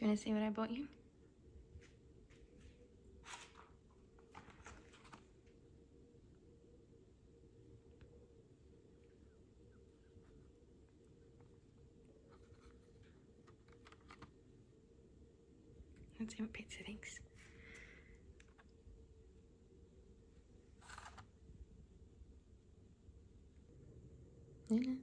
you want to see what I bought you? Let's see what pizza thinks. Nina.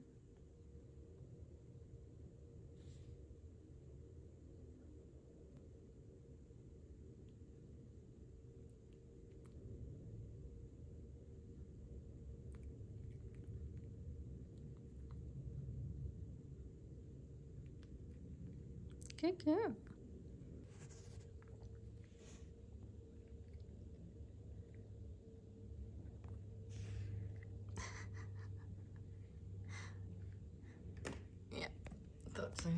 Good girl. yeah, thought so.